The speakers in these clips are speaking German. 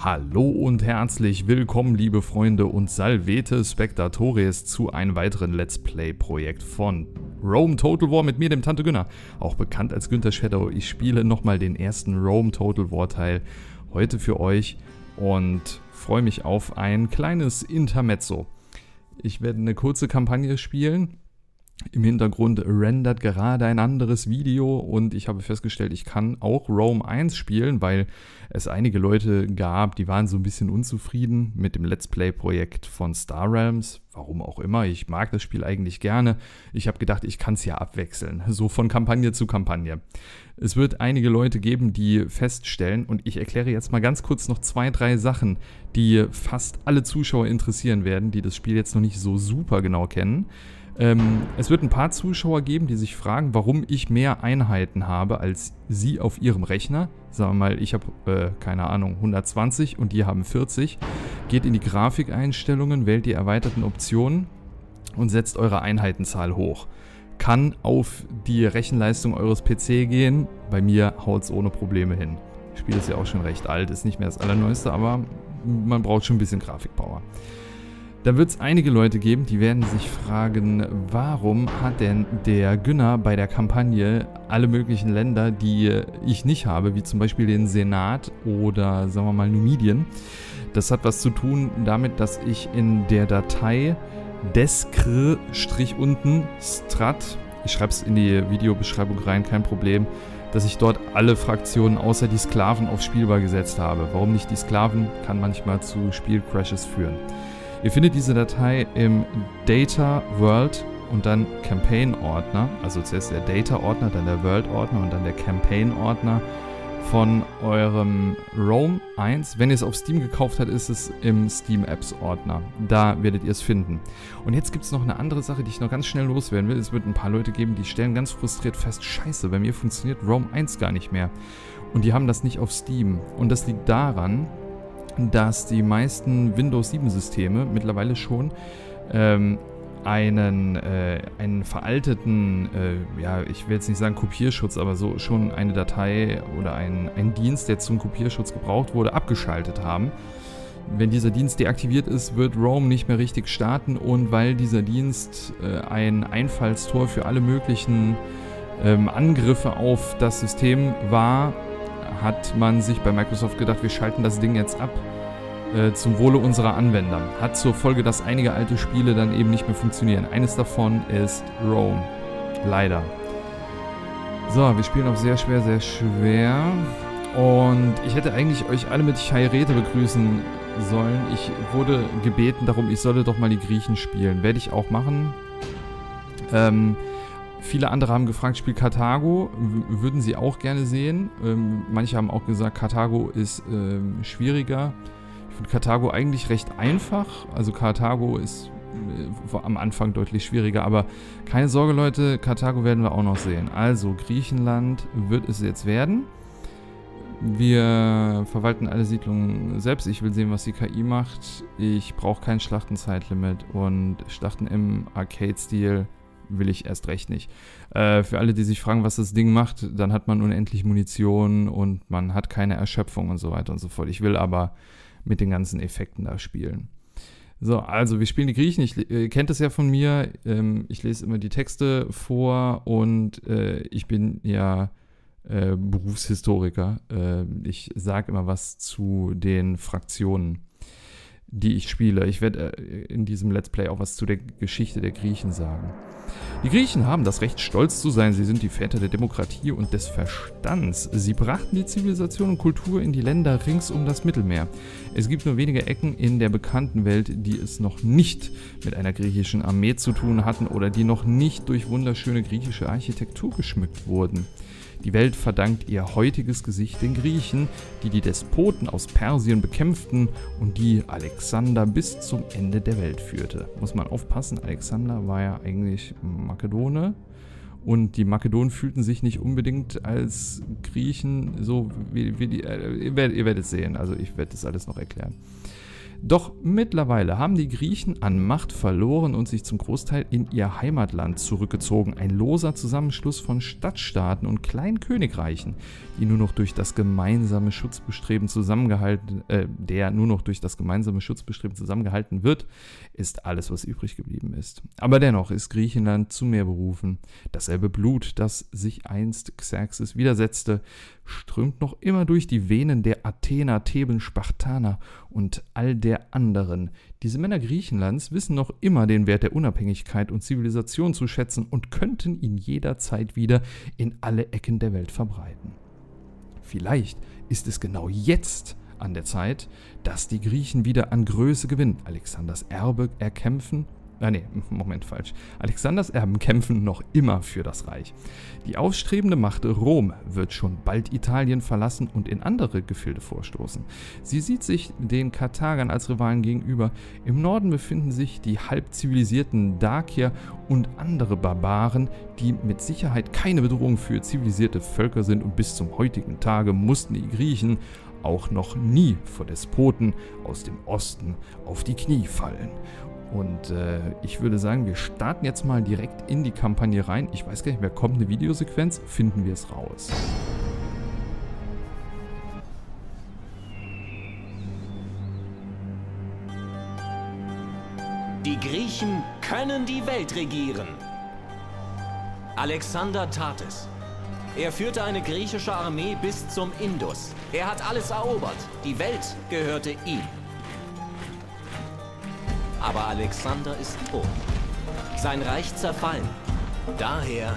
Hallo und herzlich willkommen, liebe Freunde und Salvete Spectatores, zu einem weiteren Let's Play-Projekt von Rome Total War mit mir, dem Tante Günner. Auch bekannt als Günther Shadow. Ich spiele nochmal den ersten Rome Total War Teil heute für euch und freue mich auf ein kleines Intermezzo. Ich werde eine kurze Kampagne spielen im Hintergrund rendert gerade ein anderes Video und ich habe festgestellt, ich kann auch Rome 1 spielen, weil es einige Leute gab, die waren so ein bisschen unzufrieden mit dem Let's Play-Projekt von Star Realms. Warum auch immer, ich mag das Spiel eigentlich gerne. Ich habe gedacht, ich kann es ja abwechseln, so von Kampagne zu Kampagne. Es wird einige Leute geben, die feststellen, und ich erkläre jetzt mal ganz kurz noch zwei, drei Sachen, die fast alle Zuschauer interessieren werden, die das Spiel jetzt noch nicht so super genau kennen. Ähm, es wird ein paar Zuschauer geben, die sich fragen, warum ich mehr Einheiten habe als sie auf ihrem Rechner. Sagen wir mal, ich habe, äh, keine Ahnung, 120 und die haben 40. Geht in die Grafikeinstellungen, wählt die erweiterten Optionen und setzt eure Einheitenzahl hoch. Kann auf die Rechenleistung eures PC gehen. Bei mir haut es ohne Probleme hin. Das Spiel ist ja auch schon recht alt, ist nicht mehr das allerneueste, aber man braucht schon ein bisschen Grafikpower. Da wird es einige Leute geben, die werden sich fragen, warum hat denn der Günner bei der Kampagne alle möglichen Länder, die ich nicht habe, wie zum Beispiel den Senat oder sagen wir mal Numidien. Das hat was zu tun damit, dass ich in der Datei deskr-unten strat, ich schreibe es in die Videobeschreibung rein, kein Problem, dass ich dort alle Fraktionen außer die Sklaven auf spielbar gesetzt habe. Warum nicht die Sklaven, kann manchmal zu Spielcrashes führen. Ihr findet diese Datei im Data World und dann Campaign Ordner, also zuerst der Data Ordner, dann der World Ordner und dann der Campaign Ordner von eurem Rome 1. Wenn ihr es auf Steam gekauft habt, ist es im Steam Apps Ordner. Da werdet ihr es finden. Und jetzt gibt es noch eine andere Sache, die ich noch ganz schnell loswerden will. Es wird ein paar Leute geben, die stellen ganz frustriert fest, scheiße, bei mir funktioniert Rome 1 gar nicht mehr. Und die haben das nicht auf Steam. Und das liegt daran, dass die meisten Windows 7 Systeme mittlerweile schon ähm, einen, äh, einen veralteten, äh, ja, ich will jetzt nicht sagen Kopierschutz, aber so schon eine Datei oder ein, ein Dienst, der zum Kopierschutz gebraucht wurde, abgeschaltet haben. Wenn dieser Dienst deaktiviert ist, wird Rome nicht mehr richtig starten und weil dieser Dienst äh, ein Einfallstor für alle möglichen ähm, Angriffe auf das System war, hat man sich bei Microsoft gedacht, wir schalten das Ding jetzt ab äh, zum Wohle unserer Anwender. Hat zur Folge, dass einige alte Spiele dann eben nicht mehr funktionieren. Eines davon ist Rome. Leider. So, wir spielen auf sehr schwer, sehr schwer. Und ich hätte eigentlich euch alle mit Chairete begrüßen sollen. Ich wurde gebeten darum, ich solle doch mal die Griechen spielen. Werde ich auch machen. Ähm, Viele andere haben gefragt, spielt Karthago, würden sie auch gerne sehen. Ähm, manche haben auch gesagt, Karthago ist ähm, schwieriger. Ich finde Karthago eigentlich recht einfach. Also Karthago ist äh, am Anfang deutlich schwieriger, aber keine Sorge Leute, Karthago werden wir auch noch sehen. Also Griechenland wird es jetzt werden. Wir verwalten alle Siedlungen selbst. Ich will sehen, was die KI macht. Ich brauche kein Schlachtenzeitlimit und Schlachten im Arcade-Stil will ich erst recht nicht. Äh, für alle, die sich fragen, was das Ding macht, dann hat man unendlich Munition und man hat keine Erschöpfung und so weiter und so fort. Ich will aber mit den ganzen Effekten da spielen. So, also wir spielen die Griechen. Ich, ihr äh, kennt es ja von mir. Ähm, ich lese immer die Texte vor und äh, ich bin ja äh, Berufshistoriker. Äh, ich sage immer was zu den Fraktionen die ich spiele. Ich werde äh, in diesem Let's Play auch was zu der Geschichte der Griechen sagen. Die Griechen haben das Recht, stolz zu sein. Sie sind die Väter der Demokratie und des Verstands. Sie brachten die Zivilisation und Kultur in die Länder rings um das Mittelmeer. Es gibt nur wenige Ecken in der bekannten Welt, die es noch nicht mit einer griechischen Armee zu tun hatten oder die noch nicht durch wunderschöne griechische Architektur geschmückt wurden. Die Welt verdankt ihr heutiges Gesicht den Griechen, die die Despoten aus Persien bekämpften und die Alexander bis zum Ende der Welt führte. Muss man aufpassen, Alexander war ja eigentlich Makedone und die Makedonen fühlten sich nicht unbedingt als Griechen so wie, wie die. Äh, ihr, werdet, ihr werdet sehen, also ich werde das alles noch erklären. Doch mittlerweile haben die Griechen an Macht verloren und sich zum Großteil in ihr Heimatland zurückgezogen. Ein loser Zusammenschluss von Stadtstaaten und kleinen Königreichen, die nur noch durch das gemeinsame Schutzbestreben zusammengehalten, äh, der nur noch durch das gemeinsame Schutzbestreben zusammengehalten wird, ist alles, was übrig geblieben ist. Aber dennoch ist Griechenland zu mehr berufen. Dasselbe Blut, das sich einst Xerxes widersetzte, strömt noch immer durch die Venen der Athener, Theben, Spartaner und all der anderen. Diese Männer Griechenlands wissen noch immer den Wert der Unabhängigkeit und Zivilisation zu schätzen und könnten ihn jederzeit wieder in alle Ecken der Welt verbreiten. Vielleicht ist es genau jetzt an der Zeit, dass die Griechen wieder an Größe gewinnen, Alexanders Erbe erkämpfen Ah nee, Moment falsch. Alexanders Erben kämpfen noch immer für das Reich. Die aufstrebende Macht Rom wird schon bald Italien verlassen und in andere Gefilde vorstoßen. Sie sieht sich den Karthagern als Rivalen gegenüber. Im Norden befinden sich die halb zivilisierten Dakier und andere Barbaren, die mit Sicherheit keine Bedrohung für zivilisierte Völker sind und bis zum heutigen Tage mussten die Griechen auch noch nie vor Despoten aus dem Osten auf die Knie fallen. Und äh, ich würde sagen, wir starten jetzt mal direkt in die Kampagne rein. Ich weiß gar nicht, wer kommt eine Videosequenz? Finden wir es raus. Die Griechen können die Welt regieren. Alexander tat es. Er führte eine griechische Armee bis zum Indus. Er hat alles erobert. Die Welt gehörte ihm. Aber Alexander ist tot. Sein Reich zerfallen. Daher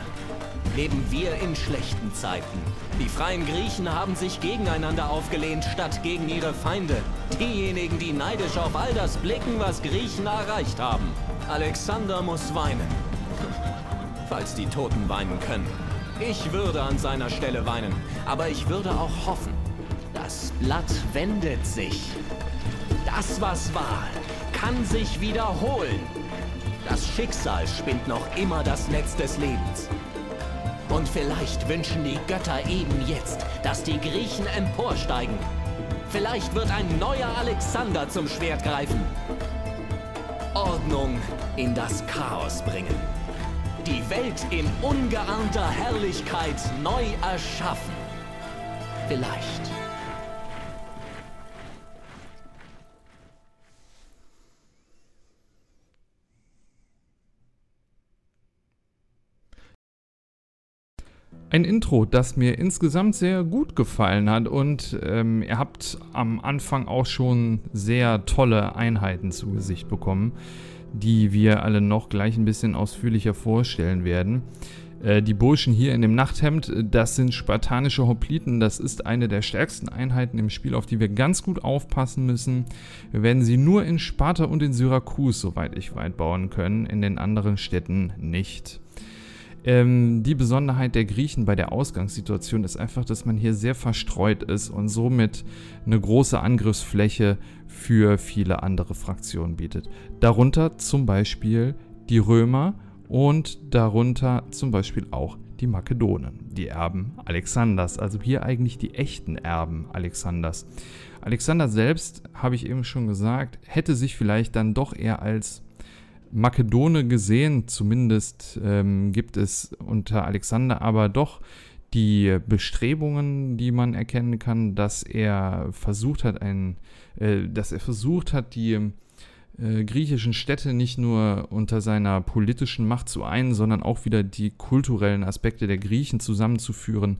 leben wir in schlechten Zeiten. Die freien Griechen haben sich gegeneinander aufgelehnt, statt gegen ihre Feinde. Diejenigen, die neidisch auf all das blicken, was Griechen erreicht haben. Alexander muss weinen. Falls die Toten weinen können. Ich würde an seiner Stelle weinen, aber ich würde auch hoffen. Das Blatt wendet sich. Das, was war, kann sich wiederholen. Das Schicksal spinnt noch immer das Netz des Lebens. Und vielleicht wünschen die Götter eben jetzt, dass die Griechen emporsteigen. Vielleicht wird ein neuer Alexander zum Schwert greifen. Ordnung in das Chaos bringen. Die Welt in ungeahnter Herrlichkeit neu erschaffen. Vielleicht. Ein Intro, das mir insgesamt sehr gut gefallen hat und ähm, ihr habt am Anfang auch schon sehr tolle Einheiten zu Gesicht bekommen, die wir alle noch gleich ein bisschen ausführlicher vorstellen werden. Äh, die Burschen hier in dem Nachthemd, das sind spartanische Hopliten, das ist eine der stärksten Einheiten im Spiel, auf die wir ganz gut aufpassen müssen. Wir werden sie nur in Sparta und in Syrakus, soweit ich weit, bauen können, in den anderen Städten nicht. Ähm, die Besonderheit der Griechen bei der Ausgangssituation ist einfach, dass man hier sehr verstreut ist und somit eine große Angriffsfläche für viele andere Fraktionen bietet. Darunter zum Beispiel die Römer und darunter zum Beispiel auch die Makedonen, die Erben Alexanders, also hier eigentlich die echten Erben Alexanders. Alexander selbst, habe ich eben schon gesagt, hätte sich vielleicht dann doch eher als Makedone gesehen. Zumindest ähm, gibt es unter Alexander aber doch die Bestrebungen, die man erkennen kann, dass er versucht hat, ein, äh, dass er versucht hat, die äh, griechischen Städte nicht nur unter seiner politischen Macht zu einen, sondern auch wieder die kulturellen Aspekte der Griechen zusammenzuführen.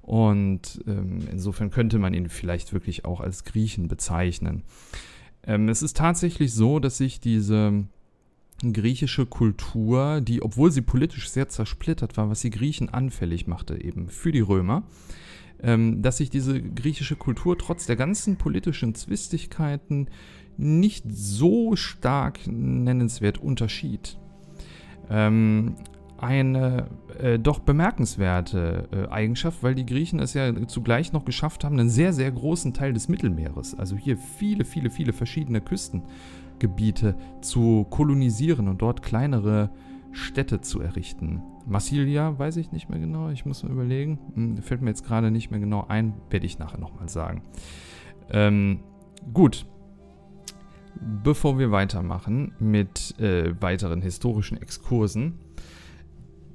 Und ähm, insofern könnte man ihn vielleicht wirklich auch als Griechen bezeichnen. Ähm, es ist tatsächlich so, dass sich diese griechische Kultur, die, obwohl sie politisch sehr zersplittert war, was die Griechen anfällig machte, eben für die Römer, ähm, dass sich diese griechische Kultur trotz der ganzen politischen Zwistigkeiten nicht so stark nennenswert unterschied. Ähm, eine äh, doch bemerkenswerte äh, Eigenschaft, weil die Griechen es ja zugleich noch geschafft haben, einen sehr, sehr großen Teil des Mittelmeeres, also hier viele, viele, viele verschiedene Küsten Gebiete zu kolonisieren und dort kleinere Städte zu errichten. Massilia weiß ich nicht mehr genau, ich muss mal überlegen. Hm, fällt mir jetzt gerade nicht mehr genau ein, werde ich nachher nochmal sagen. Ähm, gut. bevor wir weitermachen mit äh, weiteren historischen Exkursen,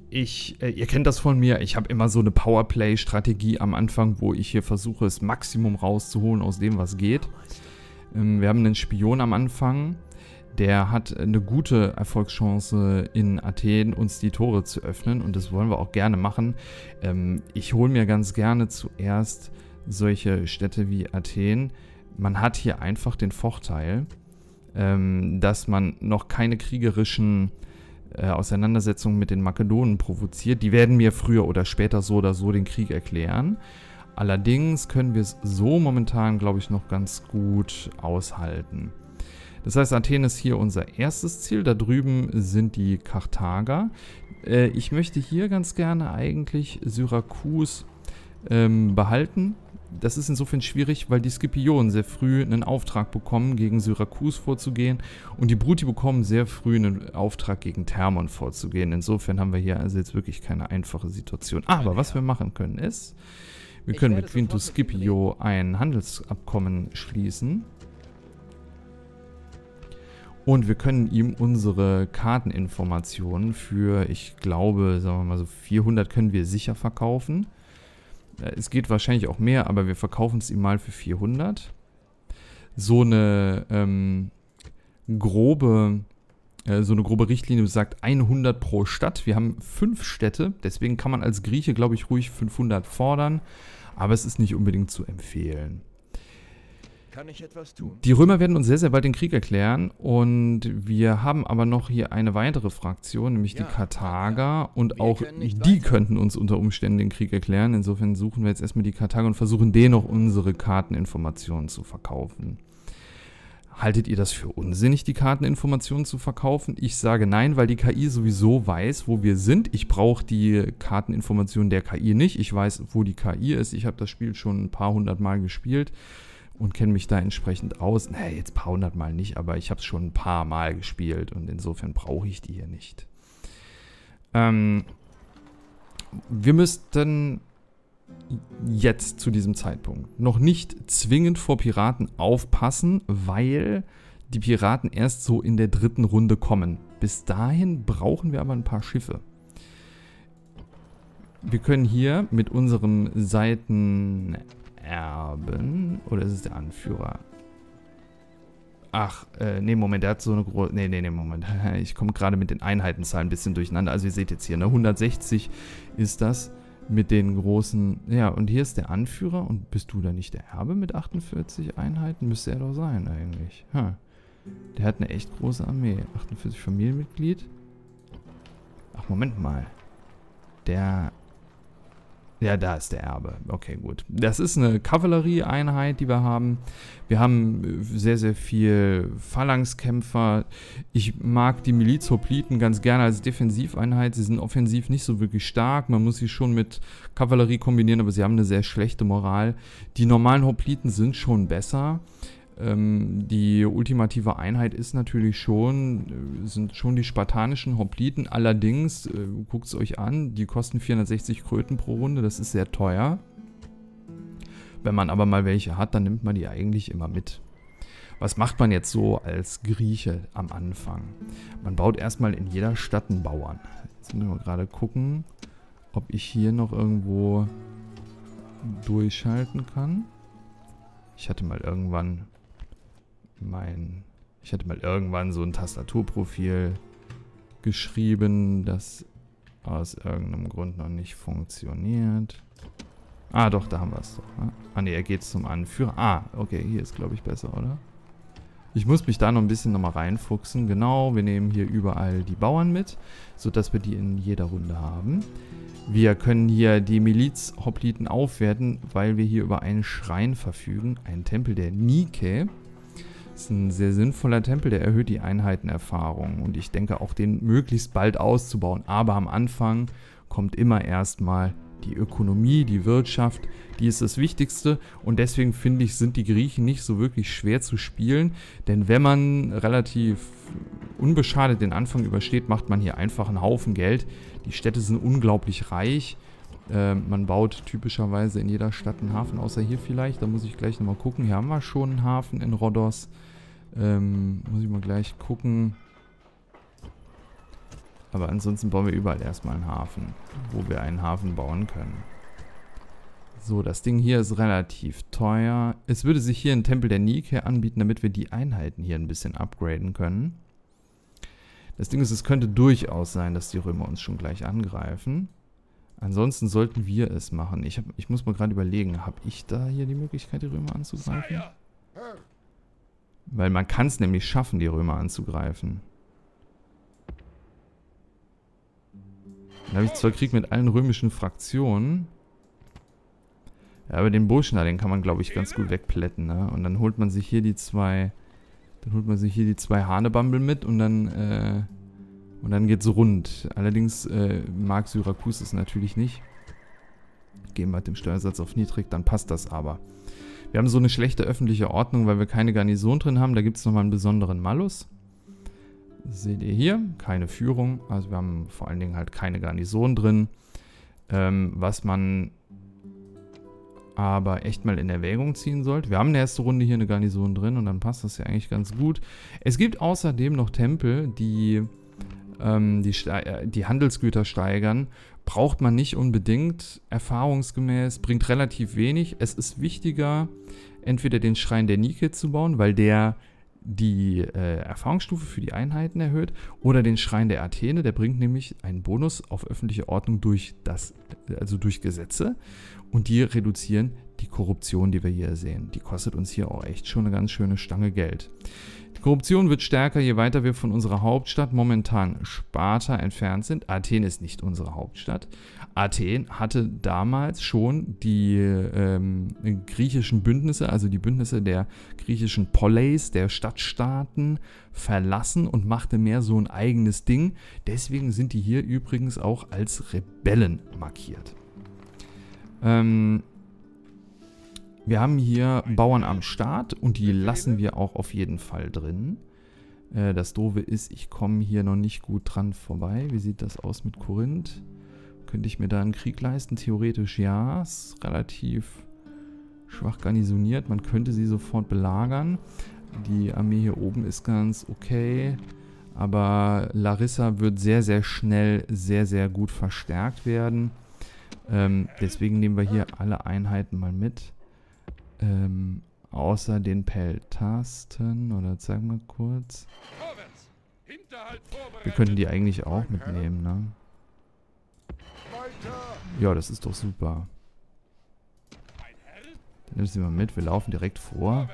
ich, äh, ihr kennt das von mir, ich habe immer so eine Powerplay-Strategie am Anfang, wo ich hier versuche, das Maximum rauszuholen aus dem, was geht. Ähm, wir haben einen Spion am Anfang, der hat eine gute Erfolgschance in Athen, uns die Tore zu öffnen und das wollen wir auch gerne machen. Ähm, ich hole mir ganz gerne zuerst solche Städte wie Athen. Man hat hier einfach den Vorteil, ähm, dass man noch keine kriegerischen äh, Auseinandersetzungen mit den Makedonen provoziert. Die werden mir früher oder später so oder so den Krieg erklären. Allerdings können wir es so momentan, glaube ich, noch ganz gut aushalten. Das heißt, Athen ist hier unser erstes Ziel. Da drüben sind die Karthager. Äh, ich möchte hier ganz gerne eigentlich Syrakus ähm, behalten das ist insofern schwierig, weil die Scipionen sehr früh einen Auftrag bekommen, gegen Syrakus vorzugehen und die Bruti bekommen sehr früh einen Auftrag, gegen Thermon vorzugehen. Insofern haben wir hier also jetzt wirklich keine einfache Situation. Aber was wir machen können ist, wir können mit Quintus Scipio ein Handelsabkommen schließen. Und wir können ihm unsere Karteninformationen für, ich glaube, sagen wir mal so 400 können wir sicher verkaufen. Äh, es geht wahrscheinlich auch mehr, aber wir verkaufen es ihm mal für 400. So eine ähm, grobe so eine grobe Richtlinie sagt 100 pro Stadt. Wir haben fünf Städte, deswegen kann man als Grieche, glaube ich, ruhig 500 fordern, aber es ist nicht unbedingt zu empfehlen. Kann ich etwas tun? Die Römer werden uns sehr, sehr bald den Krieg erklären und wir haben aber noch hier eine weitere Fraktion, nämlich ja, die Karthager ja. und wir auch die könnten uns unter Umständen den Krieg erklären. Insofern suchen wir jetzt erstmal die Karthager und versuchen denen noch unsere Karteninformationen zu verkaufen. Haltet ihr das für unsinnig, die Karteninformationen zu verkaufen? Ich sage nein, weil die KI sowieso weiß, wo wir sind. Ich brauche die Karteninformationen der KI nicht. Ich weiß, wo die KI ist. Ich habe das Spiel schon ein paar hundert Mal gespielt und kenne mich da entsprechend aus. Naja, jetzt ein paar hundert Mal nicht, aber ich habe es schon ein paar Mal gespielt und insofern brauche ich die hier nicht. Ähm, wir müssten jetzt zu diesem Zeitpunkt noch nicht zwingend vor Piraten aufpassen, weil die Piraten erst so in der dritten Runde kommen. Bis dahin brauchen wir aber ein paar Schiffe. Wir können hier mit unserem Seiten Erben. Oder ist es der Anführer? Ach, äh, nee, Moment, der hat so eine große. Nee, nee, nee, Moment. Ich komme gerade mit den Einheitenzahlen ein bisschen durcheinander. Also, ihr seht jetzt hier, ne? 160 ist das mit den großen. Ja, und hier ist der Anführer. Und bist du da nicht der Erbe mit 48 Einheiten? Müsste er doch sein, eigentlich. Hm. Der hat eine echt große Armee. 48 Familienmitglied. Ach, Moment mal. Der ja, da ist der Erbe. Okay, gut. Das ist eine Kavallerieeinheit, die wir haben. Wir haben äh, sehr, sehr viel Phalanxkämpfer. Ich mag die Milizhopliten ganz gerne als Defensiveinheit. Sie sind offensiv nicht so wirklich stark. Man muss sie schon mit Kavallerie kombinieren, aber sie haben eine sehr schlechte Moral. Die normalen Hopliten sind schon besser. Ähm, die ultimative Einheit ist natürlich schon, äh, sind schon die spartanischen Hopliten. Allerdings, äh, guckt es euch an, die kosten 460 Kröten pro Runde, das ist sehr teuer. Wenn man aber mal welche hat, dann nimmt man die eigentlich immer mit. Was macht man jetzt so als Grieche am Anfang? Man baut erstmal in jeder Stadt einen Bauern. Jetzt müssen wir gerade gucken, ob ich hier noch irgendwo durchschalten kann. Ich hatte mal irgendwann mein... Ich hatte mal irgendwann so ein Tastaturprofil geschrieben, das aus irgendeinem Grund noch nicht funktioniert. Ah, doch, da haben wir es doch. Ne? Ah, ne, er geht zum Anführer. Ah, okay, hier ist, glaube ich, besser, oder? Ich muss mich da noch ein bisschen nochmal reinfuchsen. Genau, wir nehmen hier überall die Bauern mit, sodass wir die in jeder Runde haben. Wir können hier die Miliz-Hopliten aufwerten, weil wir hier über einen Schrein verfügen. Einen Tempel der Nike ist ein sehr sinnvoller Tempel, der erhöht die Einheitenerfahrung und ich denke auch den möglichst bald auszubauen. Aber am Anfang kommt immer erstmal die Ökonomie, die Wirtschaft, die ist das Wichtigste und deswegen finde ich, sind die Griechen nicht so wirklich schwer zu spielen, denn wenn man relativ unbeschadet den Anfang übersteht, macht man hier einfach einen Haufen Geld. Die Städte sind unglaublich reich. Äh, man baut typischerweise in jeder Stadt einen Hafen, außer hier vielleicht. Da muss ich gleich nochmal gucken. Hier haben wir schon einen Hafen in Rhodos. Ähm, muss ich mal gleich gucken. Aber ansonsten bauen wir überall erstmal einen Hafen, wo wir einen Hafen bauen können. So, das Ding hier ist relativ teuer. Es würde sich hier ein Tempel der Nike anbieten, damit wir die Einheiten hier ein bisschen upgraden können. Das Ding ist, es könnte durchaus sein, dass die Römer uns schon gleich angreifen. Ansonsten sollten wir es machen. Ich, hab, ich muss mal gerade überlegen, habe ich da hier die Möglichkeit, die Römer anzugreifen? Weil man kann es nämlich schaffen, die Römer anzugreifen. Dann habe ich zwar Krieg mit allen römischen Fraktionen. Ja, aber den Burschen da, den kann man, glaube ich, ganz gut wegplätten, ne? Und dann holt man sich hier die zwei... Dann holt man sich hier die zwei Hanebambel mit und dann, äh... Und dann geht's rund. Allerdings äh, mag Syrakus es natürlich nicht. Gehen wir mit dem Steuersatz auf niedrig, dann passt das aber. Wir haben so eine schlechte öffentliche Ordnung, weil wir keine Garnison drin haben. Da gibt es nochmal einen besonderen Malus. Seht ihr hier, keine Führung. Also wir haben vor allen Dingen halt keine Garnison drin. Ähm, was man aber echt mal in Erwägung ziehen sollte. Wir haben in der ersten Runde hier eine Garnison drin und dann passt das ja eigentlich ganz gut. Es gibt außerdem noch Tempel, die ähm, die, äh, die Handelsgüter steigern, braucht man nicht unbedingt. Erfahrungsgemäß bringt relativ wenig. Es ist wichtiger, entweder den Schrein der Nike zu bauen, weil der die äh, Erfahrungsstufe für die Einheiten erhöht, oder den Schrein der Athene, der bringt nämlich einen Bonus auf öffentliche Ordnung durch das, also durch Gesetze. Und die reduzieren die Korruption, die wir hier sehen. Die kostet uns hier auch echt schon eine ganz schöne Stange Geld. Korruption wird stärker, je weiter wir von unserer Hauptstadt, momentan Sparta, entfernt sind. Athen ist nicht unsere Hauptstadt. Athen hatte damals schon die ähm, griechischen Bündnisse, also die Bündnisse der griechischen Poleis, der Stadtstaaten, verlassen und machte mehr so ein eigenes Ding. Deswegen sind die hier übrigens auch als Rebellen markiert. Ähm, wir haben hier Bauern am Start und die lassen wir auch auf jeden Fall drin. Äh, das Doofe ist, ich komme hier noch nicht gut dran vorbei. Wie sieht das aus mit Korinth? Könnte ich mir da einen Krieg leisten? Theoretisch ja. Ist relativ schwach garnisoniert. Man könnte sie sofort belagern. Die Armee hier oben ist ganz okay. Aber Larissa wird sehr, sehr schnell sehr, sehr gut verstärkt werden. Ähm, deswegen nehmen wir hier alle Einheiten mal mit. Ähm, außer den Peltasten, oder zeig mal kurz. Wir könnten die eigentlich auch mitnehmen, ne? Ja, das ist doch super. Dann nimm sie mal mit, wir laufen direkt vor.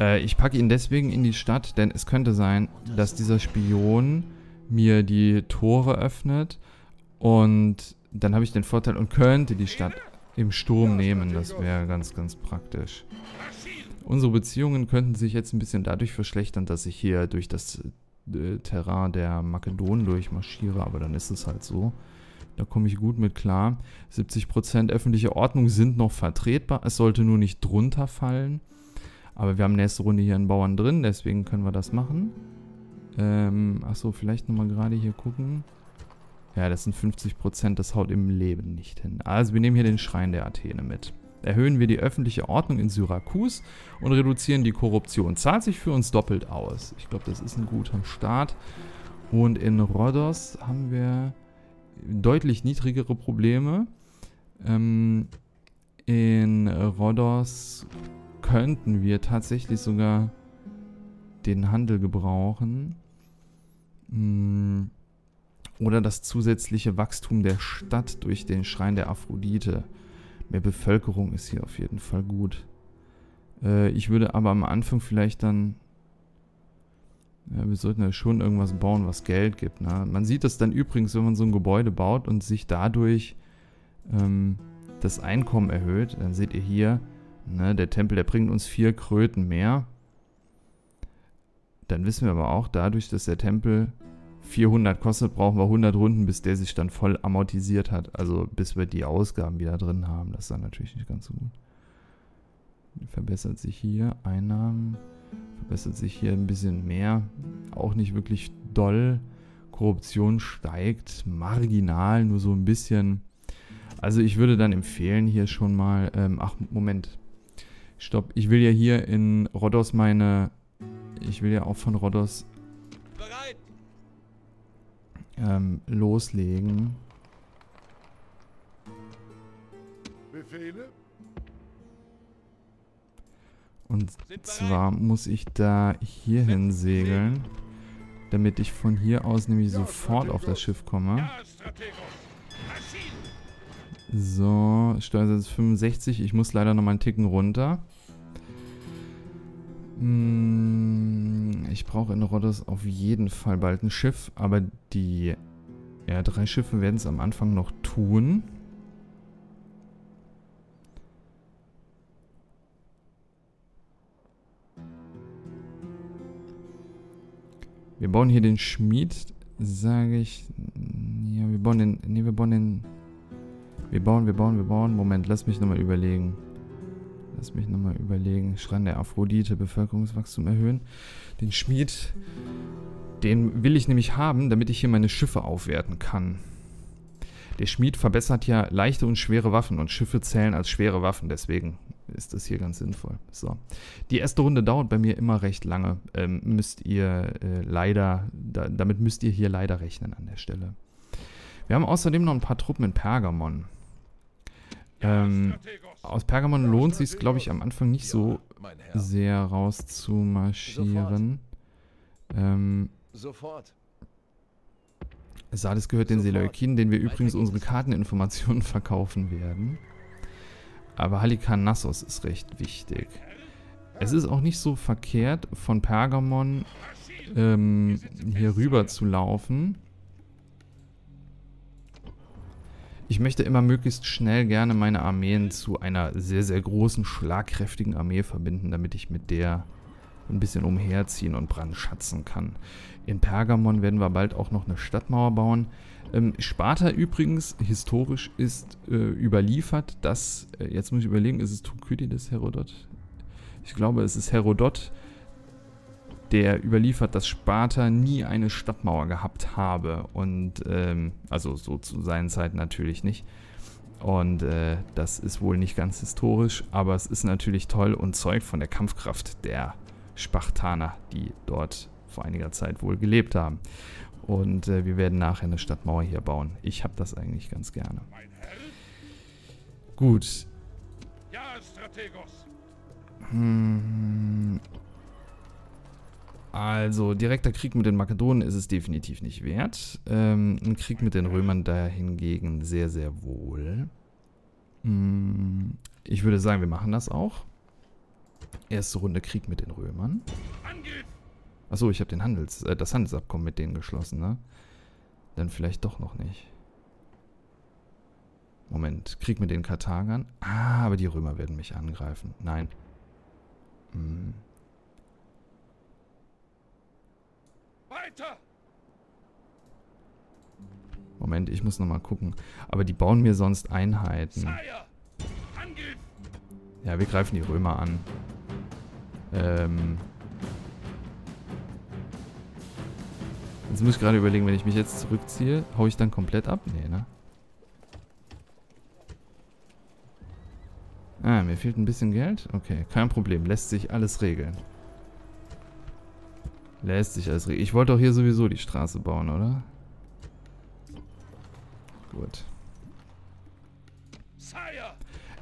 Äh, ich packe ihn deswegen in die Stadt, denn es könnte sein, dass dieser Spion mir die Tore öffnet und dann habe ich den Vorteil und könnte die Stadt im Sturm nehmen. Das wäre ganz, ganz praktisch. Unsere Beziehungen könnten sich jetzt ein bisschen dadurch verschlechtern, dass ich hier durch das äh, Terrain der Makedonen durchmarschiere, aber dann ist es halt so. Da komme ich gut mit klar. 70% öffentliche Ordnung sind noch vertretbar. Es sollte nur nicht drunter fallen. Aber wir haben nächste Runde hier einen Bauern drin, deswegen können wir das machen. Ähm, achso, vielleicht nochmal gerade hier gucken. Ja, das sind 50%, das haut im Leben nicht hin. Also wir nehmen hier den Schrein der Athene mit. Erhöhen wir die öffentliche Ordnung in Syrakus und reduzieren die Korruption. Zahlt sich für uns doppelt aus. Ich glaube, das ist ein guter Start. Und in Rhodos haben wir deutlich niedrigere Probleme. Ähm, in Rhodos könnten wir tatsächlich sogar den Handel gebrauchen. Hm. Oder das zusätzliche Wachstum der Stadt durch den Schrein der Aphrodite. Mehr Bevölkerung ist hier auf jeden Fall gut. Äh, ich würde aber am Anfang vielleicht dann... Ja, wir sollten ja schon irgendwas bauen, was Geld gibt. Ne? Man sieht das dann übrigens, wenn man so ein Gebäude baut und sich dadurch ähm, das Einkommen erhöht. Dann seht ihr hier, ne, der Tempel, der bringt uns vier Kröten mehr. Dann wissen wir aber auch, dadurch, dass der Tempel 400 kostet, brauchen wir 100 Runden, bis der sich dann voll amortisiert hat. Also bis wir die Ausgaben wieder drin haben. Das ist dann natürlich nicht ganz so gut. Verbessert sich hier Einnahmen. Verbessert sich hier ein bisschen mehr. Auch nicht wirklich doll. Korruption steigt marginal, nur so ein bisschen. Also ich würde dann empfehlen hier schon mal, ähm, ach Moment, Stopp, ich will ja hier in Rhodos meine... Ich will ja auch von Rhodos ähm, loslegen. Befehle? Und zwar muss ich da hierhin segeln, damit ich von hier aus nämlich sofort auf das Schiff komme. So, Steuersatz 65. Ich muss leider noch mal einen Ticken runter. Hm, ich brauche in Rhodos auf jeden Fall bald ein Schiff, aber die ja, drei Schiffe werden es am Anfang noch tun. Wir bauen hier den Schmied, sage ich. Ja, wir bauen den. Ne, wir bauen den. Wir bauen, wir bauen, wir bauen. Moment, lass mich nochmal überlegen. Lass mich nochmal überlegen. Schrein der Aphrodite, Bevölkerungswachstum erhöhen. Den Schmied, den will ich nämlich haben, damit ich hier meine Schiffe aufwerten kann. Der Schmied verbessert ja leichte und schwere Waffen und Schiffe zählen als schwere Waffen, deswegen ist das hier ganz sinnvoll. So. Die erste Runde dauert bei mir immer recht lange. Ähm, müsst ihr äh, leider, da, damit müsst ihr hier leider rechnen an der Stelle. Wir haben außerdem noch ein paar Truppen in Pergamon. Ähm, aus Pergamon lohnt es sich, glaube ich, am Anfang nicht so sehr rauszumarschieren. Ähm, Sofort. Sardes gehört den Seleukiden, denen wir übrigens unsere Karteninformationen verkaufen werden. Aber Halikarnassos ist recht wichtig. Es ist auch nicht so verkehrt, von Pergamon ähm, hier rüber zu laufen. Ich möchte immer möglichst schnell gerne meine Armeen zu einer sehr, sehr großen, schlagkräftigen Armee verbinden, damit ich mit der ein bisschen umherziehen und brandschatzen kann. In Pergamon werden wir bald auch noch eine Stadtmauer bauen. Ähm, Sparta übrigens historisch ist äh, überliefert, dass, äh, jetzt muss ich überlegen, ist es Thukydides, Herodot? Ich glaube, es ist Herodot, der überliefert, dass Sparta nie eine Stadtmauer gehabt habe. Und, ähm, also so zu seinen Zeiten natürlich nicht. Und äh, das ist wohl nicht ganz historisch, aber es ist natürlich toll und zeugt von der Kampfkraft der Spartaner, die dort vor einiger Zeit wohl gelebt haben. Und äh, wir werden nachher eine Stadtmauer hier bauen. Ich habe das eigentlich ganz gerne. Gut. Ja, Strategos. Hm. Also, direkter Krieg mit den Makedonen ist es definitiv nicht wert. Ähm, ein Krieg mit den Römern da hingegen sehr, sehr wohl. Hm. Ich würde sagen, wir machen das auch. Erste Runde Krieg mit den Römern. Achso, ich habe den Handels, äh, das Handelsabkommen mit denen geschlossen, ne? Dann vielleicht doch noch nicht. Moment, Krieg mit den Karthagern? Ah, aber die Römer werden mich angreifen. Nein. Hm. Moment, ich muss nochmal gucken. Aber die bauen mir sonst Einheiten. Ja, wir greifen die Römer an. Ähm. Jetzt muss ich gerade überlegen, wenn ich mich jetzt zurückziehe, hau ich dann komplett ab? Nee, ne? Ah, mir fehlt ein bisschen Geld? Okay, kein Problem. Lässt sich alles regeln. Lässt sich alles regeln. Ich wollte doch hier sowieso die Straße bauen, oder? Gut.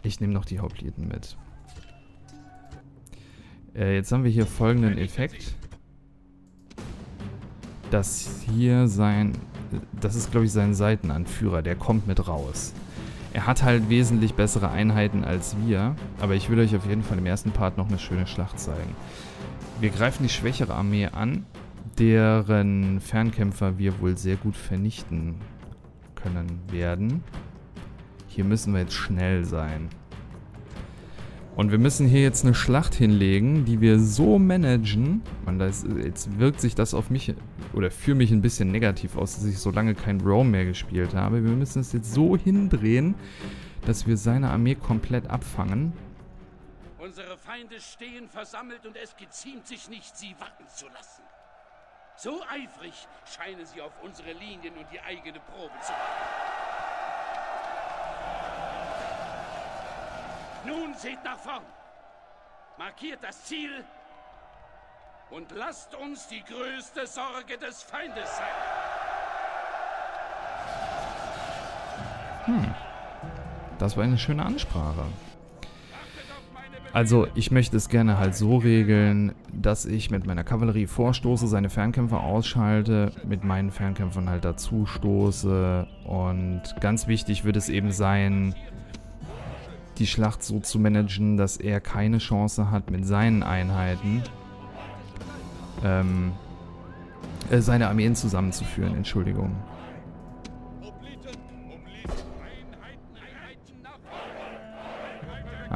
Ich nehme noch die Hauptlieden mit. Äh, jetzt haben wir hier folgenden Effekt. Das hier sein... Das ist, glaube ich, sein Seitenanführer. Der kommt mit raus. Er hat halt wesentlich bessere Einheiten als wir. Aber ich will euch auf jeden Fall im ersten Part noch eine schöne Schlacht zeigen. Wir greifen die schwächere Armee an, deren Fernkämpfer wir wohl sehr gut vernichten können werden. Hier müssen wir jetzt schnell sein. Und wir müssen hier jetzt eine Schlacht hinlegen, die wir so managen. Man, das, jetzt wirkt sich das auf mich oder für mich ein bisschen negativ aus, dass ich so lange kein Rome mehr gespielt habe. Wir müssen es jetzt so hindrehen, dass wir seine Armee komplett abfangen. Unsere Feinde stehen versammelt und es geziemt sich nicht, sie warten zu lassen. So eifrig scheinen sie auf unsere Linien und die eigene Probe zu machen. Nun seht nach vorn. markiert das Ziel und lasst uns die größte Sorge des Feindes sein. Hm. Das war eine schöne Ansprache. Also, ich möchte es gerne halt so regeln, dass ich mit meiner Kavallerie vorstoße, seine Fernkämpfer ausschalte, mit meinen Fernkämpfern halt dazu stoße. Und ganz wichtig wird es eben sein, die Schlacht so zu managen, dass er keine Chance hat mit seinen Einheiten, ähm, äh, seine Armeen zusammenzuführen, Entschuldigung.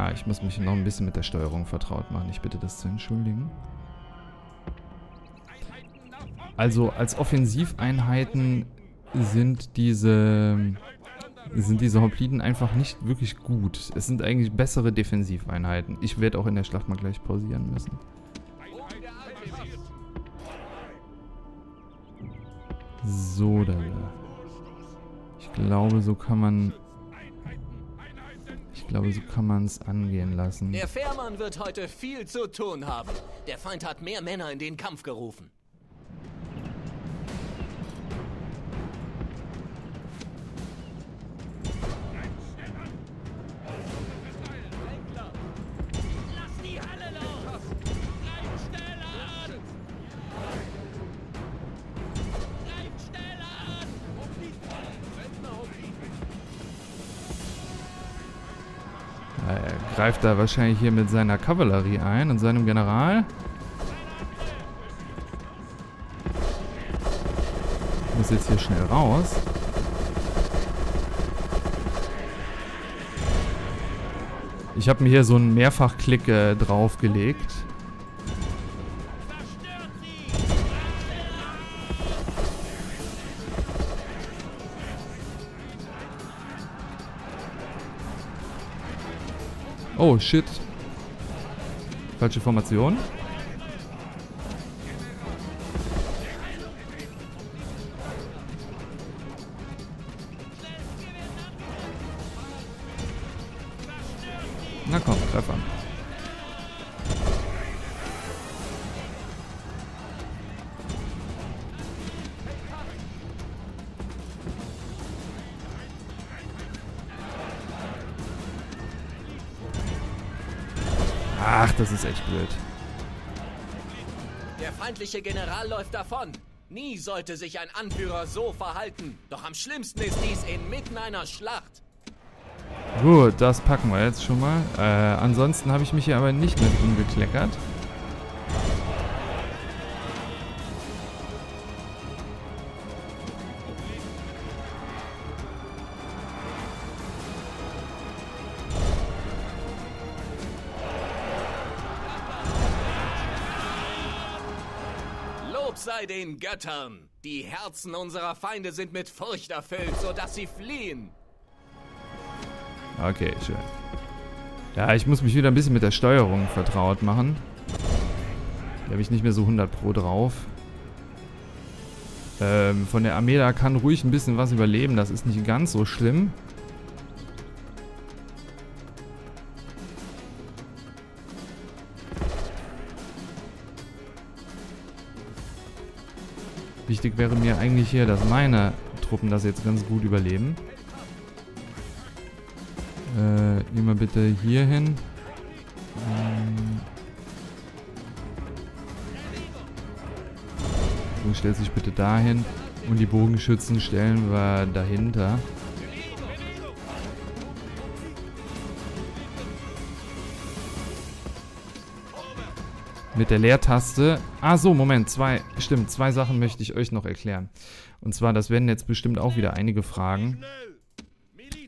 Ah, ich muss mich noch ein bisschen mit der Steuerung vertraut machen. Ich bitte das zu entschuldigen. Also als Offensiveinheiten sind diese sind diese Hopliten einfach nicht wirklich gut. Es sind eigentlich bessere Defensiveinheiten. Ich werde auch in der Schlacht mal gleich pausieren müssen. So, da. Ich glaube, so kann man ich glaube, so kann man es angehen lassen. Der Fährmann wird heute viel zu tun haben. Der Feind hat mehr Männer in den Kampf gerufen. Greift da wahrscheinlich hier mit seiner Kavallerie ein und seinem General. Ich muss jetzt hier schnell raus. Ich habe mir hier so einen Mehrfachklick äh, draufgelegt. Oh, shit. Falsche Formation. Na komm, Treffer. Das ist echt blöd. Der feindliche General läuft davon. Nie sollte sich ein Anführer so verhalten. Doch am schlimmsten ist dies inmitten einer Schlacht. Gut, das packen wir jetzt schon mal. Äh, ansonsten habe ich mich hier aber nicht mit umgekleckert. Den Göttern. Die Herzen unserer Feinde sind mit Furcht erfüllt, sodass sie fliehen. Okay, schön. Ja, ich muss mich wieder ein bisschen mit der Steuerung vertraut machen. Da habe ich nicht mehr so 100 Pro drauf. Ähm, von der Armee da kann ruhig ein bisschen was überleben. Das ist nicht ganz so schlimm. Wichtig wäre mir eigentlich hier, dass meine Truppen das jetzt ganz gut überleben. Äh, geh mal bitte hier hin. Ähm, du stellst dich bitte dahin. Und die Bogenschützen stellen wir dahinter. Mit der Leertaste. Ah so, Moment, zwei, stimmt, zwei Sachen möchte ich euch noch erklären. Und zwar, das werden jetzt bestimmt auch wieder einige fragen.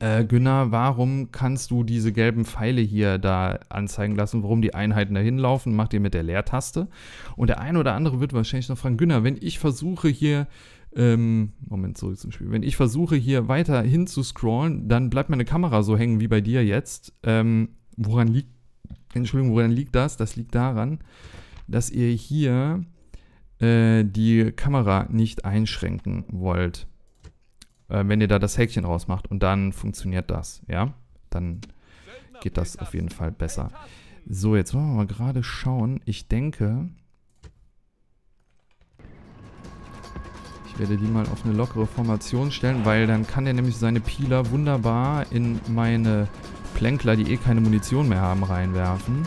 Äh, Günnar, warum kannst du diese gelben Pfeile hier da anzeigen lassen, warum die Einheiten dahin laufen? Macht ihr mit der Leertaste. Und der eine oder andere wird wahrscheinlich noch fragen, Günnar, wenn ich versuche hier, ähm, Moment, zurück zum Spiel. Wenn ich versuche hier weiter hin zu scrollen, dann bleibt meine Kamera so hängen wie bei dir jetzt. Ähm, woran liegt, Entschuldigung, woran liegt das? Das liegt daran, dass ihr hier äh, die Kamera nicht einschränken wollt. Äh, wenn ihr da das Häkchen rausmacht und dann funktioniert das, ja? Dann geht das auf jeden Fall besser. So, jetzt wollen wir mal gerade schauen. Ich denke, ich werde die mal auf eine lockere Formation stellen, weil dann kann er nämlich seine Pieler wunderbar in meine Plänkler, die eh keine Munition mehr haben, reinwerfen.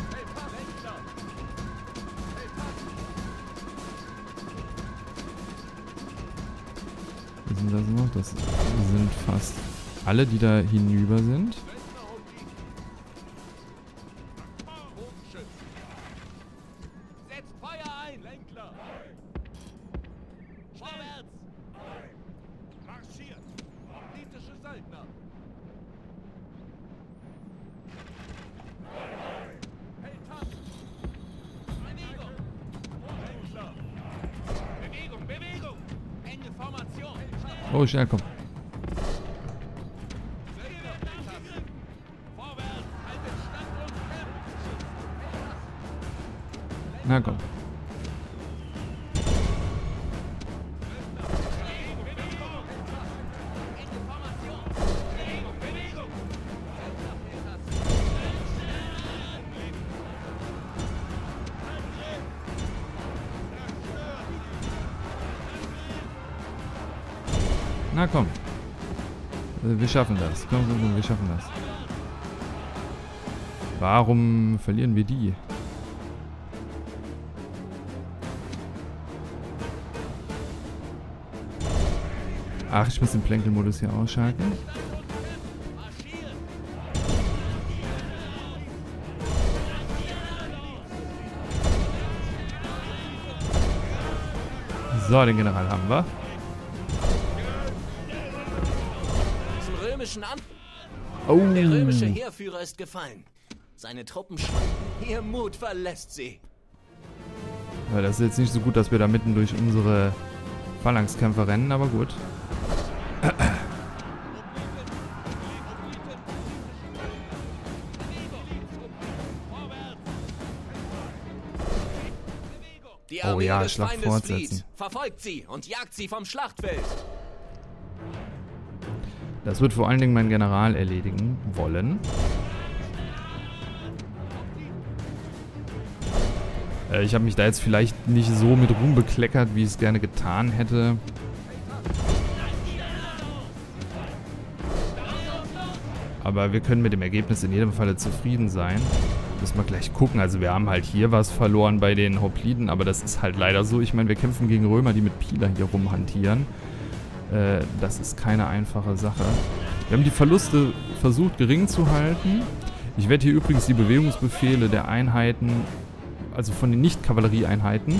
Was sind das noch? Das sind fast alle, die da hinüber sind. Oh, schnell, komm. Schaffen das. Komm, komm, komm, wir schaffen das. Warum verlieren wir die? Ach, ich muss den Plänkelmodus hier ausschalten. So, den General haben wir. Römischen An Oh. Der römische Heerführer ist gefallen. Seine Truppen schwanken. Ihr Mut verlässt sie. Ja, das ist jetzt nicht so gut, dass wir da mitten durch unsere Phalanxkämpfer rennen, aber gut. Die Oh Armee ja, des Schlacht Feindes fortsetzen. flieht. Verfolgt sie und jagt sie vom Schlachtfeld. Das wird vor allen Dingen mein General erledigen wollen. Äh, ich habe mich da jetzt vielleicht nicht so mit Ruhm bekleckert, wie ich es gerne getan hätte. Aber wir können mit dem Ergebnis in jedem Falle zufrieden sein. Müssen wir gleich gucken. Also wir haben halt hier was verloren bei den Hopliten, aber das ist halt leider so. Ich meine, wir kämpfen gegen Römer, die mit Pila hier rumhantieren. Äh, das ist keine einfache Sache. Wir haben die Verluste versucht gering zu halten. Ich werde hier übrigens die Bewegungsbefehle der Einheiten, also von den Nicht-Kavallerieeinheiten,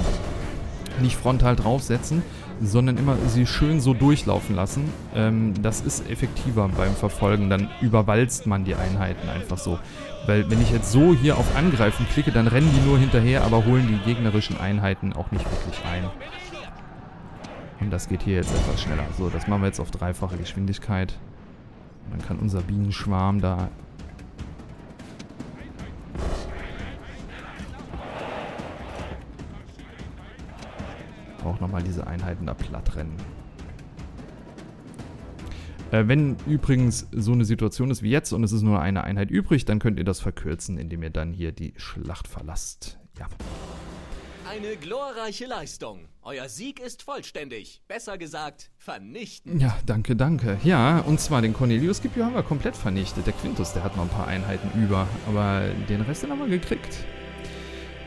nicht frontal draufsetzen, sondern immer sie schön so durchlaufen lassen. Ähm, das ist effektiver beim Verfolgen. Dann überwalzt man die Einheiten einfach so. Weil wenn ich jetzt so hier auf Angreifen klicke, dann rennen die nur hinterher, aber holen die gegnerischen Einheiten auch nicht wirklich ein. Und das geht hier jetzt etwas schneller. So, das machen wir jetzt auf dreifache Geschwindigkeit. Und dann kann unser Bienenschwarm da... Auch nochmal diese Einheiten da platt rennen. Äh, wenn übrigens so eine Situation ist wie jetzt und es ist nur eine Einheit übrig, dann könnt ihr das verkürzen, indem ihr dann hier die Schlacht verlasst. Ja. Eine glorreiche Leistung. Euer Sieg ist vollständig. Besser gesagt, vernichtend. Ja, danke, danke. Ja, und zwar den Cornelius Scipio haben wir komplett vernichtet. Der Quintus, der hat noch ein paar Einheiten über, aber den Rest den haben wir gekriegt.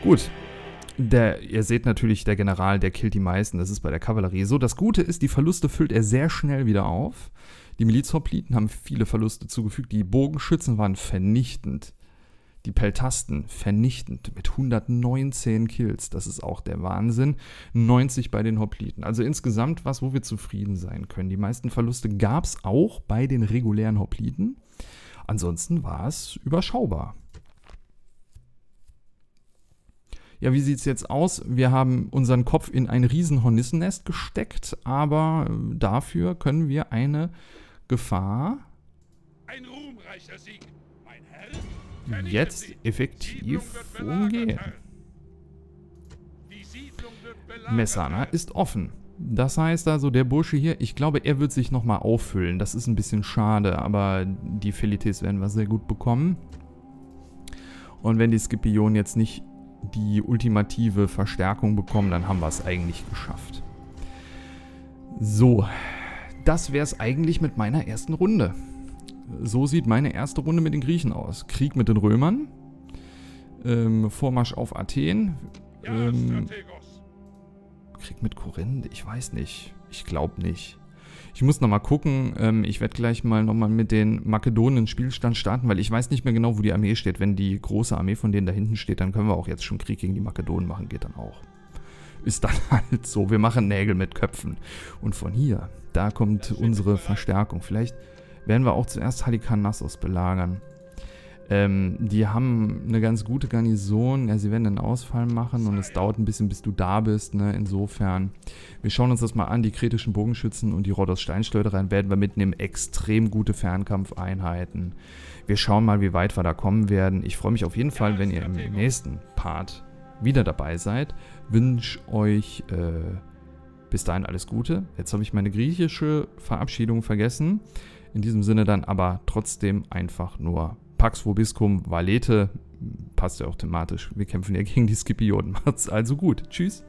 Gut. Der, ihr seht natürlich, der General, der killt die meisten. Das ist bei der Kavallerie so. Das Gute ist, die Verluste füllt er sehr schnell wieder auf. Die Milizhopliten haben viele Verluste zugefügt. Die Bogenschützen waren vernichtend. Die Peltasten vernichtend mit 119 Kills. Das ist auch der Wahnsinn. 90 bei den Hopliten. Also insgesamt was, wo wir zufrieden sein können. Die meisten Verluste gab es auch bei den regulären Hopliten. Ansonsten war es überschaubar. Ja, wie sieht es jetzt aus? Wir haben unseren Kopf in ein riesen Hornissennest gesteckt, aber dafür können wir eine Gefahr Ein ruhmreicher Sieg. Jetzt effektiv umgehen. Messana ist offen. Das heißt also, der Bursche hier, ich glaube, er wird sich nochmal auffüllen. Das ist ein bisschen schade, aber die Felites werden wir sehr gut bekommen. Und wenn die Scipionen jetzt nicht die ultimative Verstärkung bekommen, dann haben wir es eigentlich geschafft. So, das wäre es eigentlich mit meiner ersten Runde. So sieht meine erste Runde mit den Griechen aus. Krieg mit den Römern, ähm, Vormarsch auf Athen, ähm, Krieg mit Korinth, ich weiß nicht. Ich glaube nicht. Ich muss nochmal gucken. Ähm, ich werde gleich mal nochmal mit den Makedonen Spielstand starten, weil ich weiß nicht mehr genau, wo die Armee steht. Wenn die große Armee von denen da hinten steht, dann können wir auch jetzt schon Krieg gegen die Makedonen machen. Geht dann auch. Ist dann halt so. Wir machen Nägel mit Köpfen. Und von hier, da kommt unsere Verstärkung. Vielleicht werden wir auch zuerst Halikarnassos belagern. Ähm, die haben eine ganz gute Garnison. Ja, sie werden einen Ausfall machen und es dauert ein bisschen, bis du da bist. Ne? Insofern, wir schauen uns das mal an. Die kretischen Bogenschützen und die Rhodos Steinschleudereien werden wir mitnehmen. Extrem gute Fernkampfeinheiten. Wir schauen mal, wie weit wir da kommen werden. Ich freue mich auf jeden Fall, wenn ihr im nächsten Part wieder dabei seid. Wünsche euch äh, bis dahin alles Gute. Jetzt habe ich meine griechische Verabschiedung vergessen. In diesem Sinne dann aber trotzdem einfach nur Pax Vobiscum Valete. Passt ja auch thematisch. Wir kämpfen ja gegen die Scipioten. Macht's also gut. Tschüss.